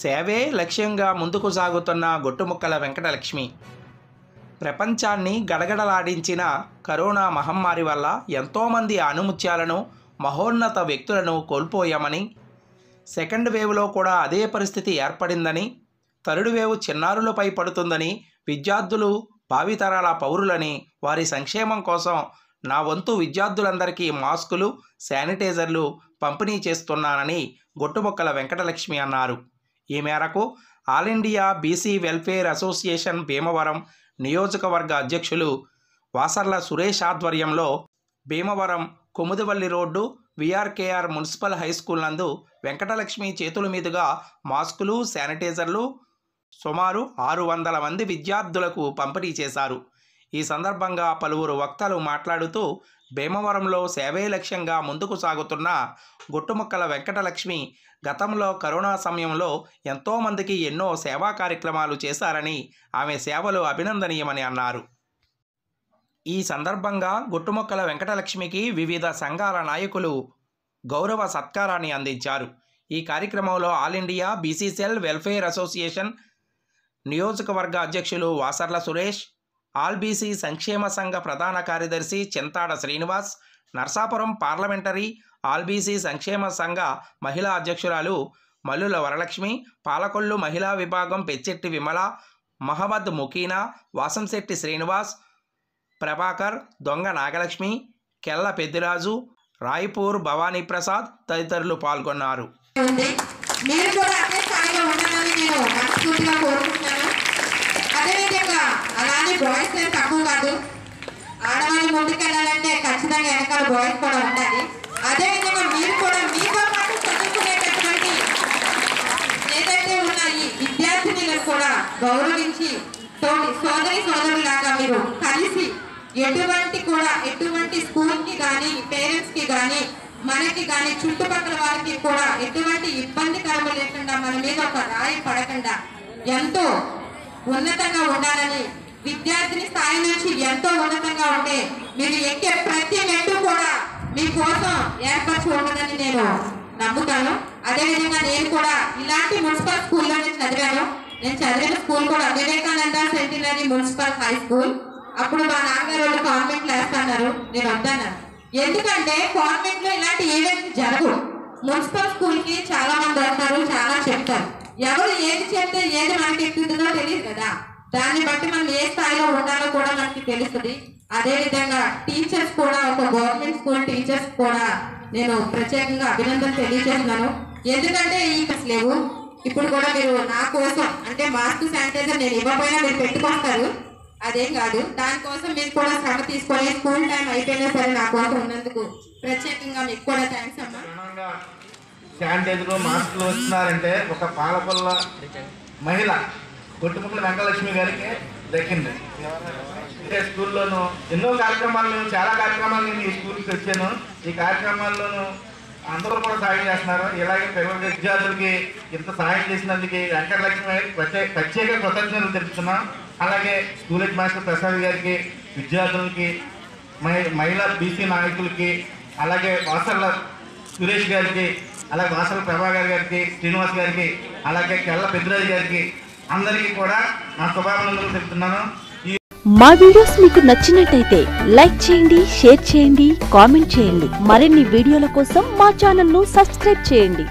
సేవే లక్ష్యంగా ముందుకు సాగుతున్న గొట్టుముక్కల వెంకటలక్ష్మి. ప్రపంచాన్ని గడగడలాడించిన కరోనా మహమ్మారి వల్ల ఎంతోమంది అనుముత్యాలను మహోన్నత వ్యక్తులను కోల్పోయామని సెకండ్ వేవ్లో కూడా అదే పరిస్థితి ఏర్పడిందని థర్డ్ వేవ్ చిన్నారులపై పడుతుందని విద్యార్థులు భావితరాల పౌరులని వారి సంక్షేమం కోసం నా వంతు విద్యార్థులందరికీ మాస్కులు శానిటైజర్లు పంపిణీ చేస్తున్నానని గొట్టుముక్కల వెంకటలక్ష్మి అన్నారు. ఈ మేరకు all India BC welfare association Bhimavaram నియోజకవర్గ అధ్యక్షులు వాసర్ల సురేష్ ఆధ్వర్యంలో Bhimavaram Komudivalli road VRKR municipal high school నందు వెంకటలక్ష్మి చేతుల మీదుగా మాస్కులు శానిటైజర్లు సుమారు ఆరు వందల మంది విద్యార్థులకు పంపిణీ చేశారు. ఈ సందర్భంగా పలువురు వక్తలు మాట్లాడుతూ భీమవరంలో సేవే లక్ష్యంగా ముందుకు సాగుతున్న గుట్టుముక్కల వెంకటలక్ష్మి గతంలో కరోనా సమయంలో ఎంతోమందికి ఎన్నో సేవా కార్యక్రమాలు చేశారని ఆమె సేవలు అభినందనీయమని అన్నారు. ఈ సందర్భంగా గుట్టుముక్కల వెంకటలక్ష్మికి వివిధ సంఘాల నాయకులు గౌరవ సత్కారాన్ని అందించారు. ఈ కార్యక్రమంలో all India BCCL welfare association నియోజకవర్గ అధ్యక్షులు వాసర్ల సురేష్ ఆల్బీసీ సంక్షేమ సంఘ ప్రధాన కార్యదర్శి Chintada Srinivas Narsapuram parliamentary all BC సంక్షేమ సంఘ మహిళా అధ్యక్షురాలు మల్లుల వరలక్ష్మి పాలకొల్లు మహిళా విభాగం పెచ్చెట్టి విమల మహమ్మద్ ముకీనా వాసంశెట్టి శ్రీనివాస్ ప్రభాకర్ దొంగ నాగలక్ష్మి కెల్ల పెద్దిరాజు రాయ్పూర్ భవానీ ప్రసాద్ తదితరులు పాల్గొన్నారు. మీరు కూడా అదే స్థాయిలో ఉండాలని నేను మనస్ఫూర్తిగా కోరుకుంటున్నాను. అదేవిధంగా అలానే బాయ్స్ ఏం తక్కువ కాదు ఆడవాళ్ళు ముందుకెళ్ళాలంటే ఖచ్చితంగా వెనకాల బాయ్స్ కూడా ఉండాలి. అదేవిధంగా మీరు కూడా మీతో పాటు చదువుకునేటటువంటి ఏదైతే ఉన్న ఈ విద్యార్థినులను కూడా గౌరవించి సోదరి సోదరులాగా మీరు కలిసి ఎటువంటి కూడా ఎటువంటి స్కూల్కి కానీ పేరెంట్స్కి కానీ మనకి కానీ చుట్టుపక్కల వారికి కూడా ఎటువంటి ఇబ్బందికరము లేకుండా మన మీద ఒక రాయి పడకుండా ఎంతో ఉన్నతంగా ఉండాలని విద్యార్థిని స్థాయి నుంచి ఎంతో ఉన్నత ఉంటే మీరు ఎక్కే ప్రతి నెట్టు కూడా మీకోసం ఏర్పరచుకుంటుందని ఉండదని నేను నమ్ముతాను. అదేవిధంగా నేను కూడా ఇలాంటి మున్సిపల్ స్కూల్లో నేను చదివాను. నేను చదివిన స్కూల్ కూడా Vivekananda centenary municipal high school. అప్పుడు మా నాన్నగారు వాళ్ళు కాన్వెంట్ వేస్తున్నారు. నేను వద్దన్నాను ఎందుకంటే కాన్వెంట్లో ఇలాంటి ఈవెంట్ జరగవు. మున్సిపల్ స్కూల్కి చాలా మంది వస్తారు చాలా చెప్తారు. ఎవరు ఏది చెప్తే ఏది మనకి ఎక్కుతుందో తెలియదు కదా. దాన్ని బట్టి మనం ఏ స్థాయిలో ఉండాలో కూడా మనకి తెలుస్తుంది. అదే విధంగా టీచర్స్ కూడా ఒక గవర్నమెంట్ స్కూల్ టీచర్స్ కూడా నేను ప్రత్యేకంగా అభినందన తెలియజేస్తున్నాను. ఎందుకంటే ఈ లేవు. ఇప్పుడు కూడా మీరు నా కోసం అంటే మాస్క్ శానిటైజర్ నేను ఇవ్వకపోయినా మీరు పెట్టుకొస్తారు అదేం కాదు. దానికోసం మీరు కూడా శ్రమ తీసుకొని స్కూల్ టైం అయిపోయినా సరే నా కోసం ఉన్నందుకు ప్రత్యేకంగా మీకు కూడా థ్యాంక్స్ అమ్మా. ప్రధానంగా శానిటైజర్ మాస్కులు వస్తున్నారంటే ఒక పాలపల్ల మహిళ కొట్టుముక్కల వెంకటలక్ష్మి గారికి దక్కింది. అంటే స్కూల్లోనూ ఎన్నో కార్యక్రమాలు నేను చాలా కార్యక్రమాలు నేను ఈ స్కూల్కి వచ్చాను. ఈ కార్యక్రమాల్లోనూ అందరూ కూడా సాయం చేస్తున్నారు. ఇలాగే పిల్లల విద్యార్థులకి ఇంత సహాయం చేసినందుకు వెంకటలక్ష్మి గారికి ప్రత్యేక ప్రత్యేక కృతజ్ఞతలు తెలుపుతున్నాం. అలాగే స్కూల్ హెడ్ మాస్టర్ ప్రసాద్ గారికి విద్యార్థులకి మహి- మహిళా బీసీ నాయకులకి అలాగే వాసర్ల సురేష్ గారికి అలాగే వాసర్ల ప్రభాకర్ గారికి శ్రీనివాస్ గారికి అలాగే కెల్ల పెద్దరాజు గారికి అందరికీ కూడా నా శుభాభినందనలు చెప్తున్నాను. మా వీడియోస్ మీకు నచ్చినట్టయితే లైక్ చేయండి షేర్ చేయండి కామెంట్ చేయండి. మరిన్ని వీడియోల కోసం మా ఛానల్ను సబ్స్క్రైబ్ చేయండి.